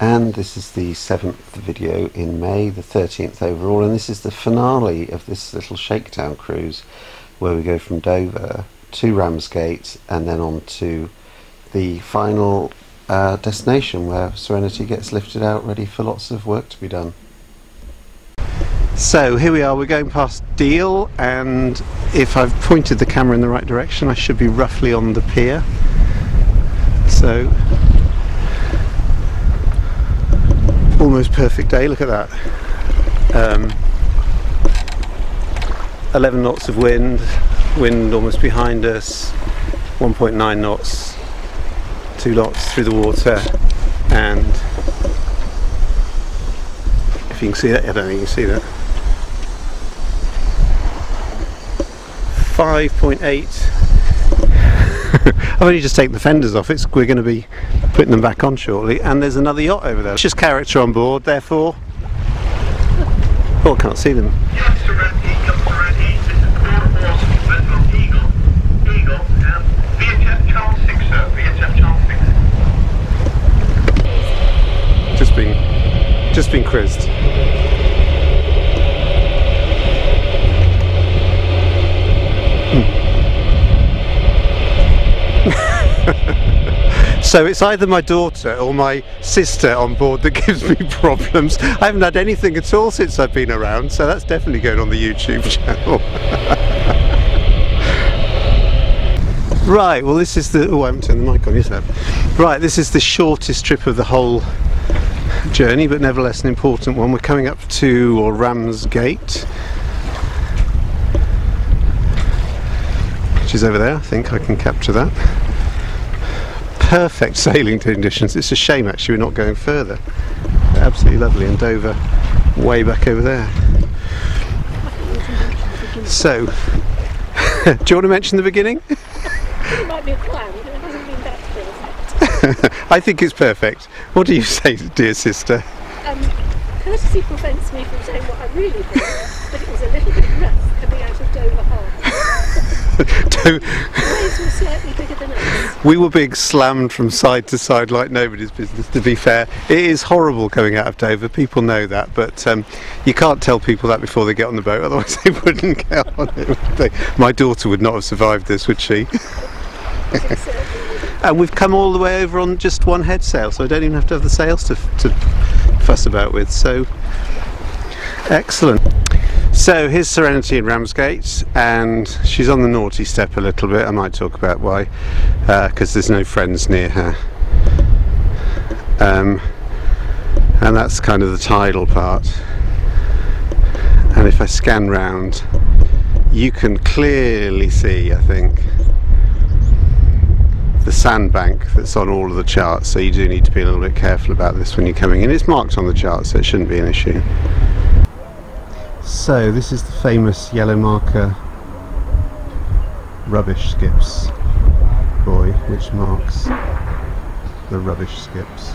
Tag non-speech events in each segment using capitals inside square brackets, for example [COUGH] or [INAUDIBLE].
and this is the seventh video in May, the 13th overall, and this is the finale of this little shakedown cruise where we go from Dover to Ramsgate and then on to the final uh, destination where Serenity gets lifted out ready for lots of work to be done. So here we are, we're going past Deal and if I've pointed the camera in the right direction I should be roughly on the pier. So almost perfect day, look at that. Um, 11 knots of wind, wind almost behind us, 1.9 knots, 2 knots through the water, and if you can see that, I don't think you can see that. 5.8 [LAUGHS] I've only just taken the fenders off. It's we're going to be putting them back on shortly. And there's another yacht over there. It's just character on board, therefore. Oh, I can't see them. Just been, just been quizzed. So it's either my daughter or my sister on board that [LAUGHS] gives me problems. I haven't had anything at all since I've been around, so that's definitely going on the YouTube [LAUGHS] channel. right, well this is the... Oh, I haven't turned the mic on, yes. Right, this is the shortest trip of the whole journey, but nevertheless an important one. We're coming up to or Ramsgate. Which is over there, I think I can capture that perfect [LAUGHS] sailing conditions. It's a shame actually we're not going further. Absolutely lovely and Dover way back over there. So, [LAUGHS] do you want to mention the beginning? it might be a plan, but it hasn't been that perfect. I think it's perfect. What do you [LAUGHS] say, dear sister? Um, courtesy prevents me from saying what I really think, but it was a little bit rough coming out of Dover Harbour. [LAUGHS] us. We were being slammed from side to side like nobody's business, to be fair. It is horrible coming out of Dover, people know that, but um, you can't tell people that before they get on the boat, [LAUGHS] otherwise they wouldn't get on it. My daughter would not have survived this, would she? [LAUGHS] and we've come all the way over on just one head sail, so I don't even have to have the sails to, to fuss about with. So, excellent. So here's Serenity in Ramsgate and she's on the naughty step a little bit. I might talk about why, because uh, there's no friends near her. Um, and that's kind of the tidal part. And if I scan round, you can clearly see, I think, the sandbank that's on all of the charts. So you do need to be a little bit careful about this when you're coming in. It's marked on the chart, so it shouldn't be an issue. So this is the famous yellow marker rubbish skips buoy which marks the rubbish skips.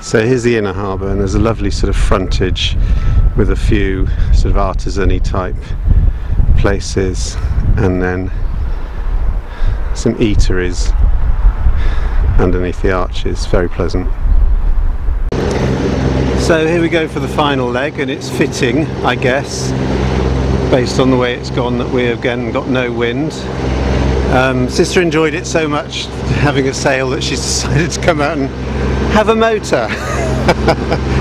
So here's the inner harbour and there's a lovely sort of frontage with a few sort of artisan type places and then some eateries underneath the arches, very pleasant. So here we go for the final leg and it's fitting I guess based on the way it's gone that we have again got no wind. Um, sister enjoyed it so much having a sail that she's [LAUGHS] decided to come out and have a motor [LAUGHS]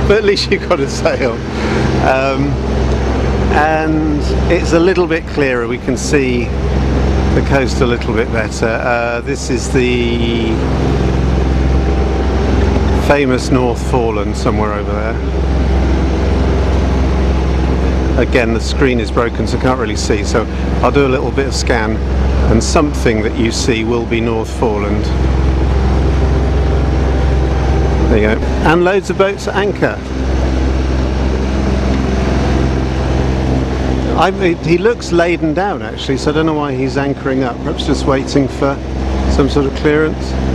but at least she got a sail um, and it's a little bit clearer we can see the coast a little bit better. Uh, this is the famous North Foreland somewhere over there. Again the screen is broken so I can't really see so I'll do a little bit of scan and something that you see will be North Foreland. There you go. And loads of boats at anchor. I, he looks laden down actually so I don't know why he's anchoring up perhaps just waiting for some sort of clearance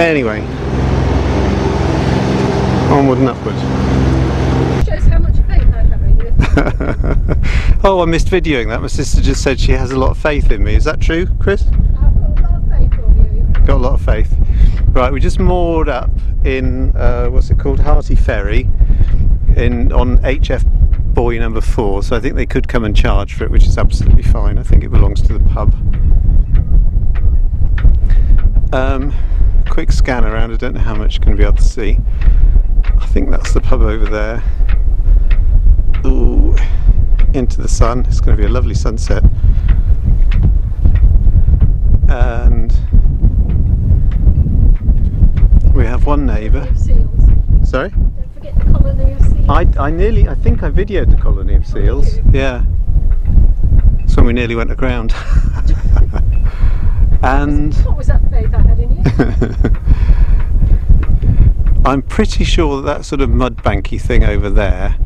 Anyway, onward and upward. Shows how much faith I have in you. [LAUGHS] oh, I missed videoing that. My sister just said she has a lot of faith in me. Is that true, Chris? I've got a lot of faith in you. Got a lot of faith. Right, we just moored up in uh, what's it called, Harty Ferry, in on HF buoy number four. So I think they could come and charge for it, which is absolutely fine. I think it belongs to the pub. Um, quick scan around. I don't know how much you're going to be able to see. I think that's the pub over there. Ooh, into the sun. It's going to be a lovely sunset. And we have one neighbour. Sorry? Don't forget the colony of seals. I, I nearly, I think I videoed the colony of oh, seals. Yeah. That's when we nearly went aground. [LAUGHS] and What was that faith I had in you? [LAUGHS] I'm pretty sure that that sort of mud banky thing over there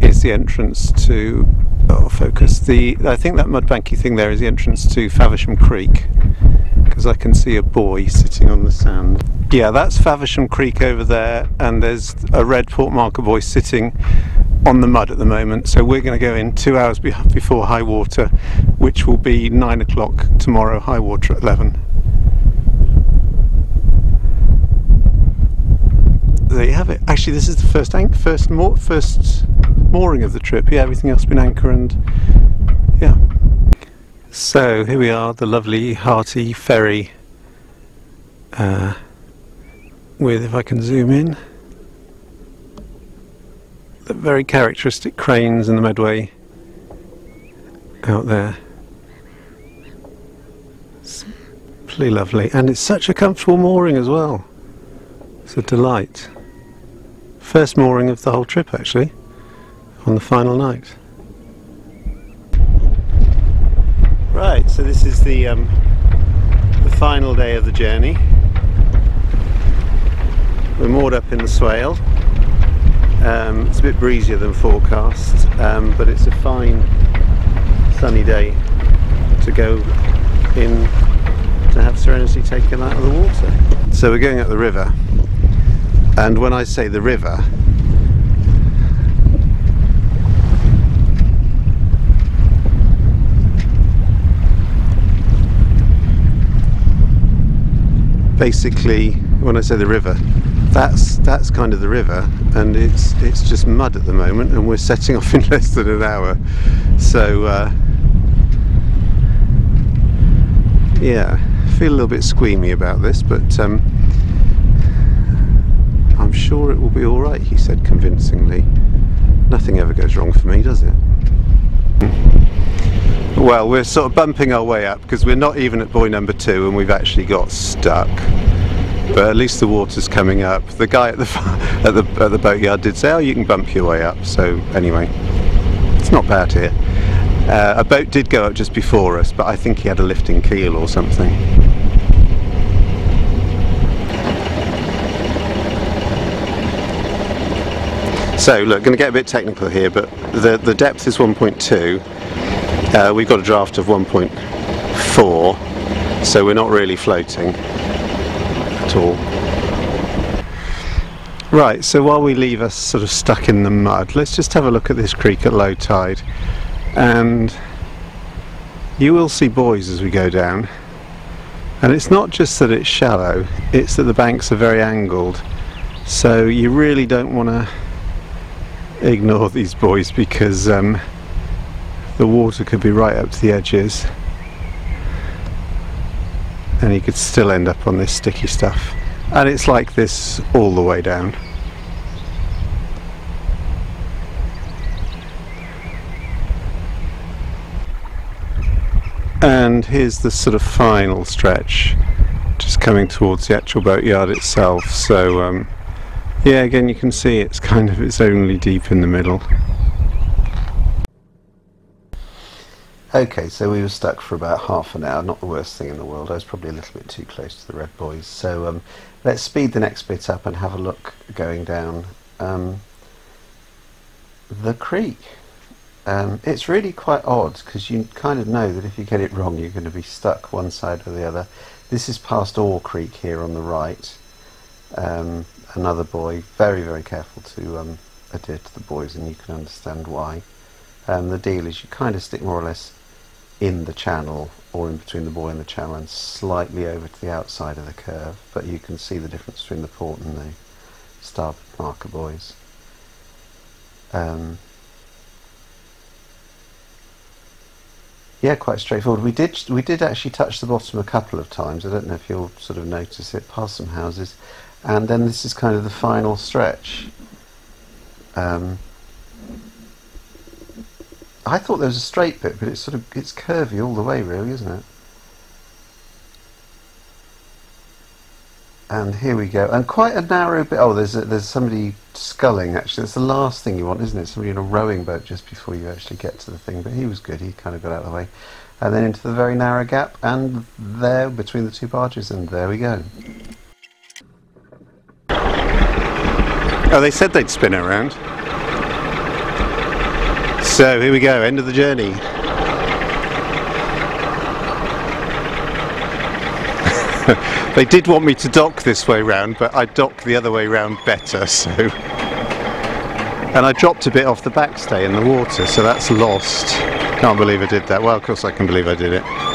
is the entrance to. Oh, focus. The I think that mud banky thing there is the entrance to Faversham Creek because I can see a buoy sitting on the sand. Yeah, that's Faversham Creek over there, and there's a red Port Marker buoy sitting on the mud at the moment. So we're going to go in two hours be- before high water, which will be nine o'clock tomorrow. High water at eleven. there you have it. Actually, this is the first anch- first moor- first mooring of the trip. Yeah, everything else been anchor and yeah. So here we are, the lovely Harty ferry. Uh, with, if I can zoom in, the very characteristic cranes in the Medway out there. Simply lovely, and it's such a comfortable mooring as well. It's a delight. First mooring of the whole trip, actually, on the final night. Right, so this is the um, the final day of the journey. We're moored up in the Swale. Um, it's a bit breezier than forecast, um, but it's a fine sunny day to go in to have Serenity taken out of the water. So we're going up the river, and when I say the river, basically when I say the river, that's that's kind of the river, and it's it's just mud at the moment, and we're setting off [LAUGHS] in less than an hour. So uh, yeah, feel a little bit squeamy about this, but um, I'm sure it will be all right. He said convincingly. Nothing ever goes wrong for me, does it? Well, we're sort of bumping our way up because we're not even at buoy number two, and we've actually got stuck but at least the water's coming up. The guy at the [LAUGHS] at the at the boatyard did say, "Oh, you can bump your way up." So anyway, it's not bad here. Uh, a boat did go up just before us, but I think he had a lifting keel or something. So look, going to get a bit technical here, but the the depth is 1.2. Uh, we've got a draft of 1.4, so we're not really floating at all. Right, so while we leave us sort of stuck in the mud, let's just have a look at this creek at low tide. And you will see buoys as we go down. And it's not just that it's shallow, it's that the banks are very angled. So you really don't want to ignore these buoys because um, the water could be right up to the edges and you could still end up on this sticky stuff. And it's like this all the way down. And here's the sort of final stretch, just coming towards the actual boatyard itself. So um, yeah, again you can see it's kind of it's only deep in the middle. Okay, so we were stuck for about half an hour, not the worst thing in the world. I was probably a little bit too close to the red buoys. So um, let's speed the next bit up and have a look going down um, the creek. Um, it's really quite odd because you kind of know that if you get it wrong you're going to be stuck one side or the other. This is past Oare Creek here on the right. Um, another buoy, very very careful to um, adhere to the buoys, and you can understand why. Um, the deal is you kind of stick more or less in the channel or in between the buoy and the channel and slightly over to the outside of the curve but you can see the difference between the port and the starboard marker buoys. Um, yeah, quite straightforward. We did we did actually touch the bottom a couple of times. I don't know if you'll sort of notice it past some houses, and then this is kind of the final stretch. Um, I thought there was a straight bit, but it's sort of it's curvy all the way, really, isn't it? And here we go, and quite a narrow bit. Oh, there's a, there's somebody sculling. Actually, that's the last thing you want, isn't it? Somebody in a rowing boat just before you actually get to the thing. But he was good. He kind of got out of the way, and then into the very narrow gap, and there between the two barges, and there we go. Oh, they said they'd spin around. So here we go, end of the journey. [LAUGHS] they did want me to dock this way round, but I docked the other way round better, so... And I dropped a bit off the backstay in the water, so that's lost. Can't believe I did that. Well, of course I can believe I did it.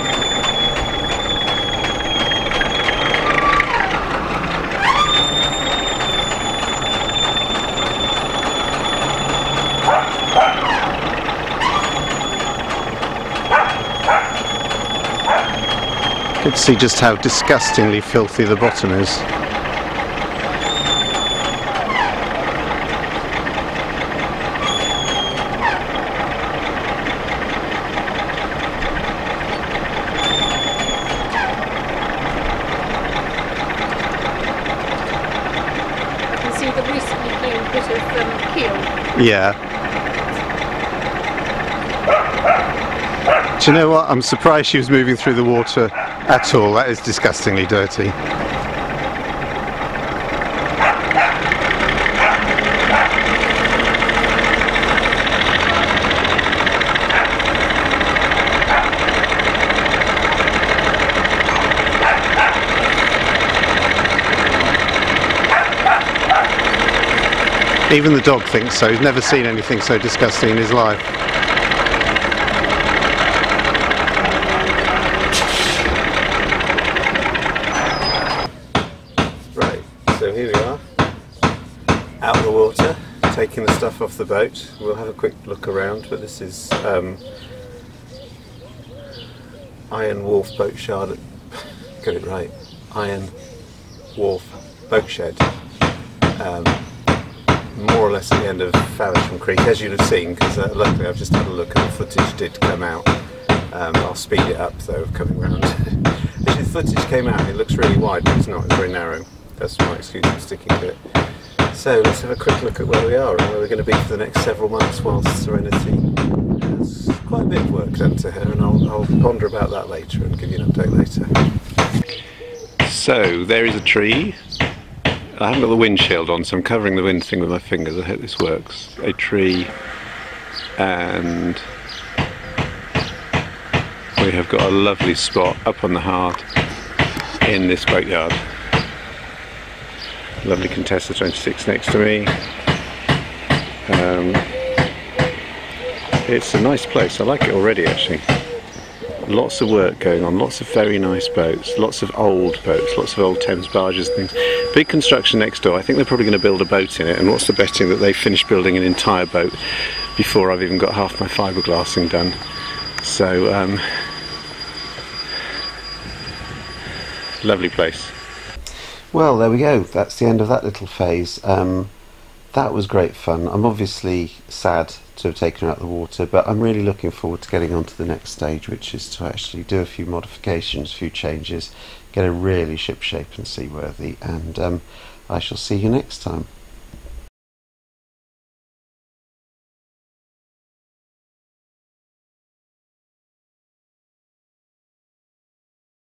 Good to see just how disgustingly filthy the bottom is. Can see the recently cleaned bit of um. Yeah. Do you know what? I'm surprised she was moving through the water at all. That is disgustingly dirty. Even the dog thinks so. He's never seen anything so disgusting in his life. Right, so here we are, out of the water, taking the stuff off the boat. We'll have a quick look around, but this is um, Iron Wharf Boat Shed. [LAUGHS] Get it right. Iron Wharf Boat Shed. Um, more or less at the end of Faversham Creek, as you'd have seen, because uh, luckily I've just had a look and the footage did come out. Um, I'll speed it up though, coming round. [LAUGHS] Actually, the footage came out, it looks really wide, but it's not, it's very narrow. That's my excuse for sticking to it. So let's have a quick look at where we are and where we're going to be for the next several months whilst Serenity has quite a bit of work done to her, and I'll, I'll ponder about that later and give you an update later. So there is a tree. I haven't got the windshield on, so I'm covering the wind thing with my fingers. I hope this works. A tree, and we have got a lovely spot up on the Hard in this boatyard. Lovely Contessa 26 next to me. Um, it's a nice place. I like it already, actually. Lots of work going on, lots of very nice boats, lots of old boats, lots of old Thames barges and things. Big construction next door. I think they're probably going to build a boat in it. And what's the betting that they finish building an entire boat before I've even got half my fiberglassing done? So, um, lovely place. Well, there we go. That's the end of that little phase. Um, that was great fun. I'm obviously sad to have taken her out of the water, but I'm really looking forward to getting on to the next stage, which is to actually do a few modifications, a few changes, get a really shipshape and seaworthy, and um, I shall see you next time.